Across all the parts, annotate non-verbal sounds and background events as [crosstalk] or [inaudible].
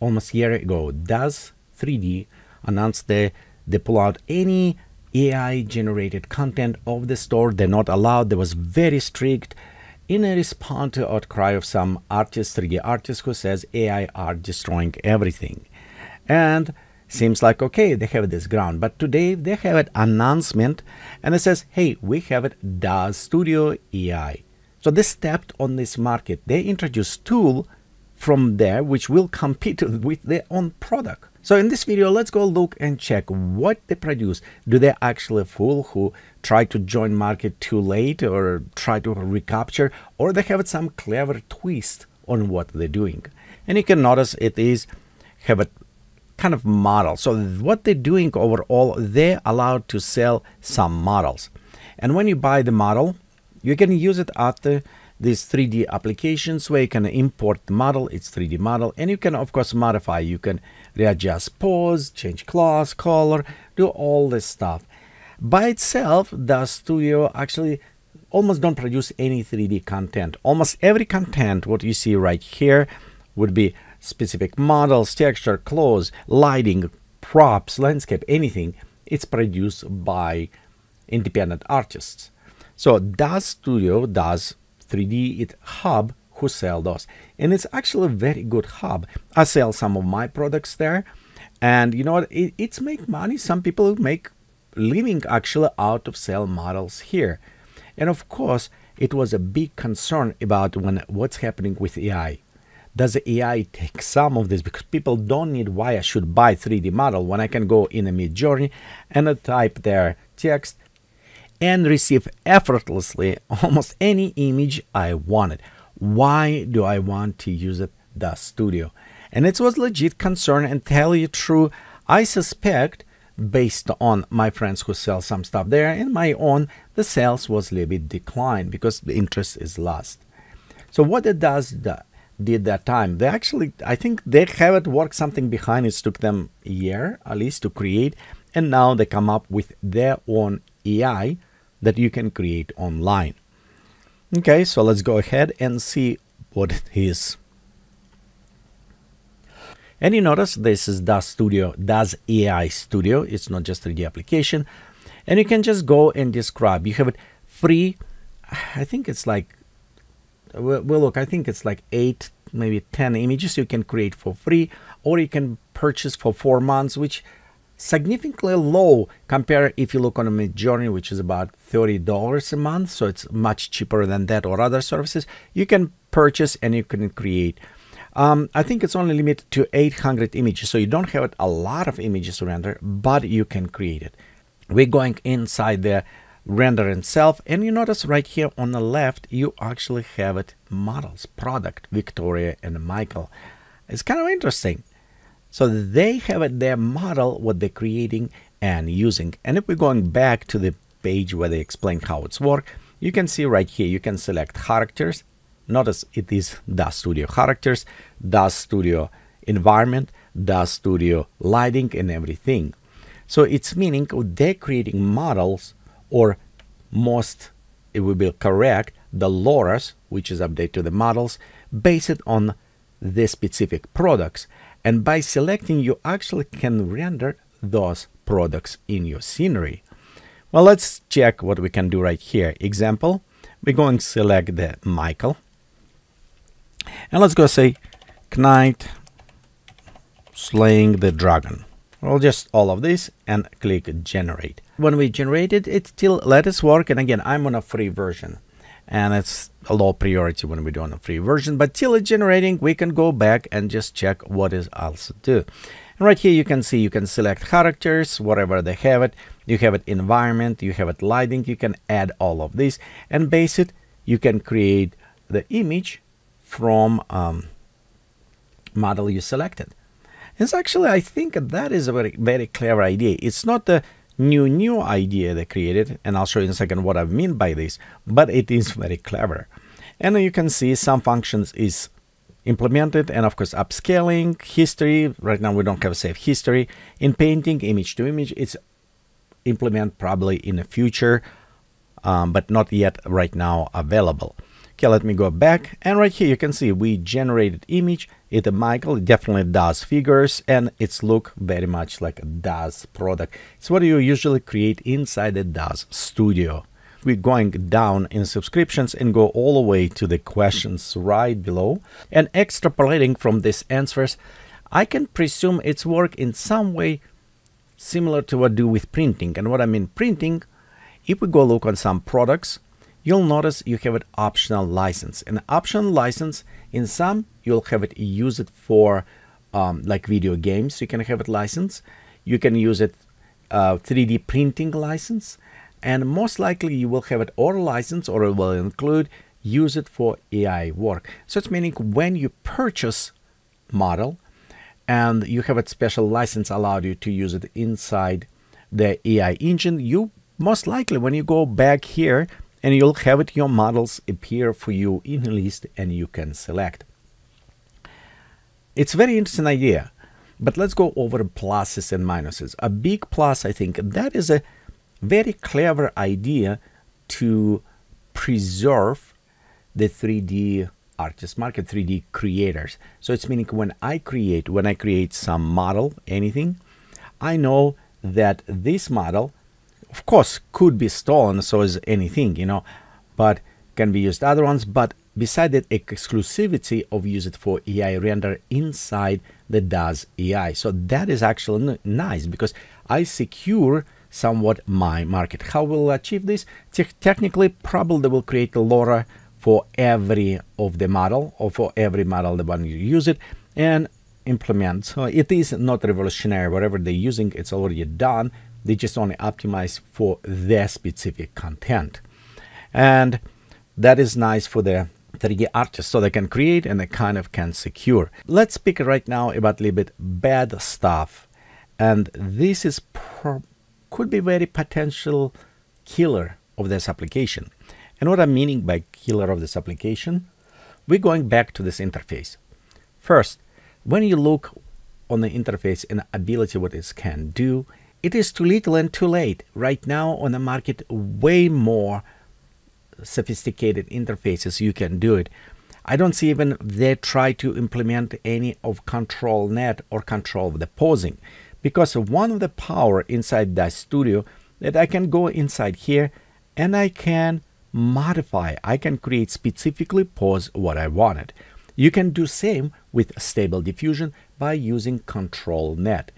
almost a year ago, Daz 3D announced they, they pull out any AI generated content of the store. They're not allowed. They was very strict in a response to outcry of some artists, 3D artists who says AI are destroying everything. And seems like okay, they have this ground. But today they have an announcement and it says, hey, we have it Daz Studio AI. So they stepped on this market. They introduced tool from there which will compete with their own product. So in this video, let's go look and check what they produce. Do they actually fool who try to join market too late or try to recapture or they have some clever twist on what they're doing. And you can notice it is have a kind of model. So what they're doing overall, they're allowed to sell some models. And when you buy the model, you can use it after these 3D applications where you can import the model, it's 3D model, and you can of course modify. You can readjust pose, change class, color, do all this stuff. By itself, Daz Studio actually almost don't produce any 3D content. Almost every content, what you see right here, would be specific models, texture, clothes, lighting, props, landscape, anything. It's produced by independent artists. So Daz Studio does 3D it hub who sell those. And it's actually a very good hub. I sell some of my products there. And you know what? It, it's make money. Some people make living actually out of sell models here. And of course it was a big concern about when what's happening with ai does AI take some of this? Because people don't need why I should buy 3D model when I can go in a Midjourney and I type their text and receive effortlessly almost any image I wanted. Why do I want to use it, the Studio? And it was legit concern and tell you true, I suspect based on my friends who sell some stuff there and my own, the sales was a little bit declined because the interest is lost. So what it does did that time, they actually, I think they have it work something behind. It took them a year at least to create, and now they come up with their own AI that you can create online. Okay, so let's go ahead and see what it is. And you notice this is Daz Studio, Daz AI Studio. It's not just 3D application. And you can just go and describe. You have it free. I think it's like, well, look, I think it's like eight, maybe 10 images you can create for free, or you can purchase for four months, which significantly low compared if you look on a Midjourney, which is about $30 a month. So it's much cheaper than that or other services. You can purchase and you can create. Um, I think it's only limited to 800 images. So you don't have a lot of images to render, but you can create it. We're going inside the render itself and you notice right here on the left you actually have it models product Victoria and Michael it's kind of interesting so they have their model, what they're creating and using. And if we're going back to the page where they explain how it's work, you can see right here, you can select characters. Notice it is Daz Studio characters, Daz Studio environment, Daz Studio lighting and everything. So it's meaning they're creating models or most, it will be correct, the LoRa's, which is update to the models, based on the specific products and by selecting you actually can render those products in your scenery. Well, let's check what we can do right here. Example, we're going to select the Michael. And let's go say Knight slaying the dragon. Well, just all of this and click generate. When we generate it, it still let us work. And again, I'm on a free version and it's a low priority when we're doing a free version. But till it's generating we can go back and just check what is also do and right here you can see you can select characters whatever they have it. You have it environment you have it lighting you can add all of this and base it you can create the image from um, model you selected. It's actually I think that is a very very clever idea. It's not the new new idea they created and I'll show you in a second what I mean by this but it is very clever. And you can see some functions is implemented and of course upscaling history. Right now we don't have save history. In painting image to image it's implement probably in the future um, but not yet right now available Okay, let me go back. And right here, you can see we generated image. It Michael, it definitely Daz figures and it's look very much like a DAZ product. It's what you usually create inside the DAZ studio. We're going down in subscriptions and go all the way to the questions right below. And extrapolating from these answers, I can presume it's work in some way similar to what do with printing. And what I mean printing, if we go look on some products, you'll notice you have an optional license. An optional license, in some, you'll have it use it for um, like video games, you can have it license. You can use it uh, 3D printing license. And most likely you will have it or license or it will include use it for AI work. So it's meaning when you purchase model and you have a special license allowed you to use it inside the AI engine, you most likely when you go back here and you'll have it your models appear for you in a list and you can select. It's a very interesting idea, but let's go over pluses and minuses. A big plus, I think, that is a very clever idea to preserve the 3D artist market, 3D creators. So it's meaning when I create, when I create some model, anything, I know that this model of course could be stolen so is anything you know but can be used other ones. But beside that exclusivity of use it for AI render inside the DAZ AI so that is actually nice because I secure somewhat my market. How will I achieve this? Te technically probably they will create a LoRa for every of the model or for every model the one you use it and implement. So it is not revolutionary. Whatever they're using it's already done they just only optimize for their specific content. And that is nice for the 3D artists so they can create and they kind of can secure. Let's speak right now about a little bit bad stuff. And this is could be very potential killer of this application. And what I'm meaning by killer of this application, we're going back to this interface. First, when you look on the interface and ability what it can do, it is too little and too late. Right now on the market, way more sophisticated interfaces you can do it. I don't see even they try to implement any of control net or control of the posing because one of the power inside that studio that I can go inside here and I can modify. I can create specifically pose what I wanted. You can do same with stable diffusion by using control net.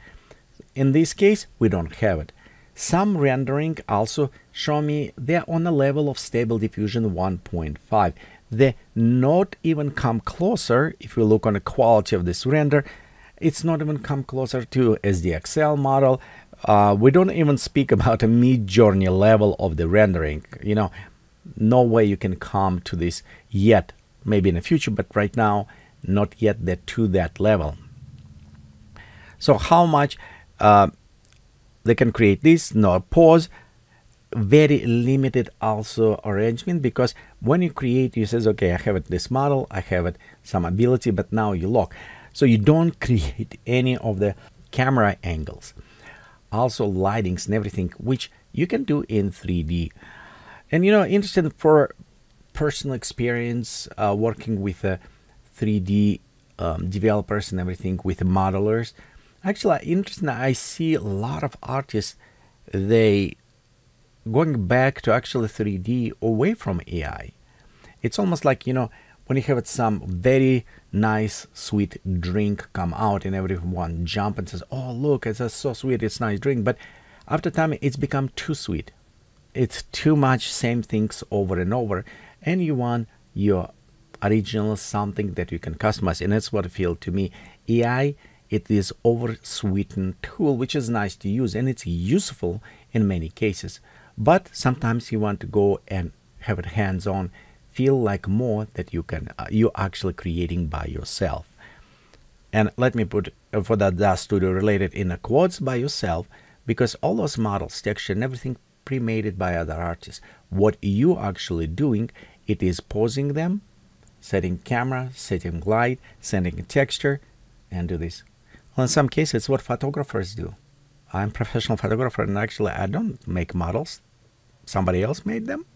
In this case, we don't have it. Some rendering also show me they're on a level of stable diffusion 1.5. They not even come closer, if we look on the quality of this render, it's not even come closer to SDXL model. Uh, we don't even speak about a Midjourney level of the rendering. You know, no way you can come to this yet. Maybe in the future, but right now, not yet that to that level. So how much uh, they can create this no pause. Very limited also arrangement because when you create you says okay i have it this model i have it some ability but now you lock. So you don't [laughs] create any of the camera angles. Also lightings and everything which you can do in 3d and you know interesting for personal experience uh, working with uh, 3d um, developers and everything with modelers Actually, interesting. I see a lot of artists they going back to actually 3D away from AI. It's almost like you know when you have some very nice sweet drink come out and everyone jump and says, "Oh, look, it's a so sweet, it's nice drink." But after time, it's become too sweet. It's too much same things over and over, and you want your original something that you can customize, and that's what I feel to me. AI it is over sweetened tool which is nice to use and it's useful in many cases. But sometimes you want to go and have it hands-on feel like more that you can uh, you're actually creating by yourself. And let me put uh, for that DAZ Studio related in a quotes by yourself because all those models texture and everything pre-made it by other artists what you actually doing it is posing them setting camera setting light setting texture and do this well, in some cases, it's what photographers do. I'm a professional photographer, and actually, I don't make models. Somebody else made them.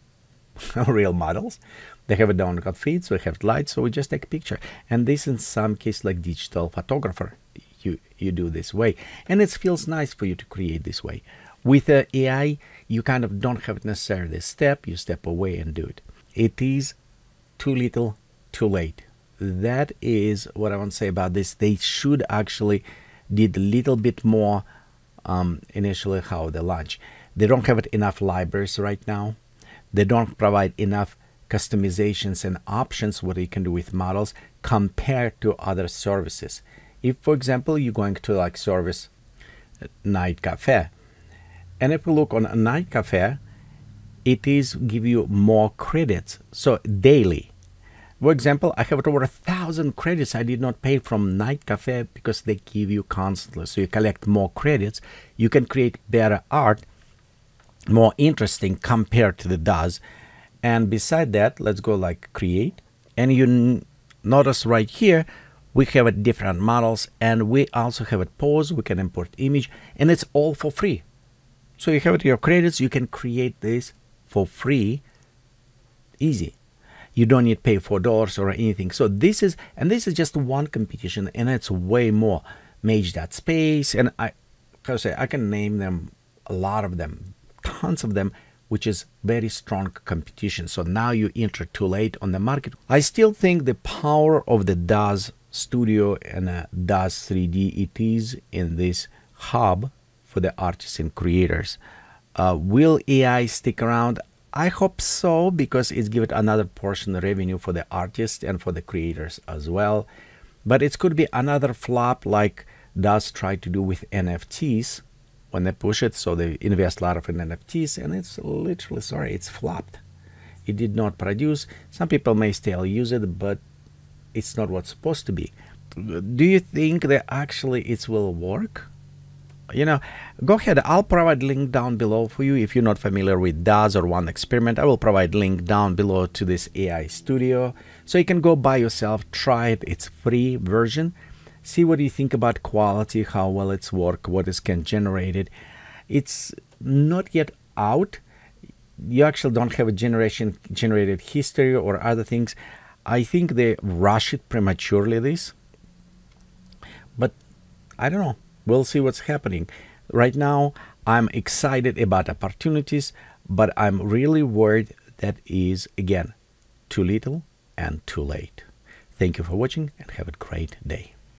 [laughs] real models. They have a download feed, so we have lights, so we just take a picture. And this in some case like digital photographer, you, you do this way. And it feels nice for you to create this way. With uh, AI, you kind of don't have necessarily this step, you step away and do it. It is too little, too late. That is what I want to say about this. They should actually did a little bit more um, initially how they launch. They don't have enough libraries right now. They don't provide enough customizations and options what you can do with models compared to other services. If, for example, you're going to like service Night Cafe, and if you look on Night Cafe, it is give you more credits. So daily, for example, I have over a thousand credits I did not pay from Night Cafe because they give you constantly. So you collect more credits. You can create better art, more interesting compared to the Daz. And beside that, let's go like create. And you notice right here, we have a different models and we also have a pose. We can import image and it's all for free. So you have it your credits. You can create this for free. Easy you don't need to pay four dollars or anything. So this is and this is just one competition and it's way more. Mage.space and i how say i can name them a lot of them tons of them which is very strong competition. So now you enter too late on the market. I still think the power of the DAZ studio and uh, DAZ 3d it is in this hub for the artists and creators. Uh, will ai stick around I hope so because it's given another portion of revenue for the artists and for the creators as well. But it could be another flop like Daz try to do with NFTs when they push it. So they invest a lot of in NFTs and it's literally sorry, it's flopped. It did not produce. Some people may still use it, but it's not what's supposed to be. Do you think that actually it will work? You know, go ahead. I'll provide link down below for you. If you're not familiar with DAZ or One Experiment, I will provide link down below to this AI studio. So you can go by yourself, try it. It's free version. See what you think about quality, how well it's work, what is can generated. It's not yet out. You actually don't have a generation generated history or other things. I think they rush it prematurely this. But I don't know we'll see what's happening. Right now, I'm excited about opportunities, but I'm really worried that is, again, too little and too late. Thank you for watching and have a great day.